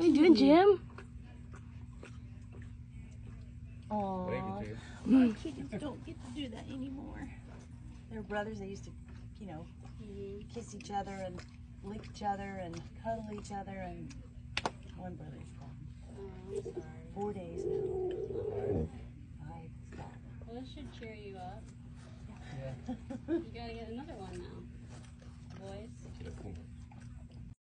What are you doing, Jim? Aww. My kittens don't get to do that anymore. They're brothers. They used to, you know, kiss each other and lick each other and cuddle each other. And one brother's gone. Oh, I'm sorry. Four days now. Five. Well, this should cheer you up. You gotta get another one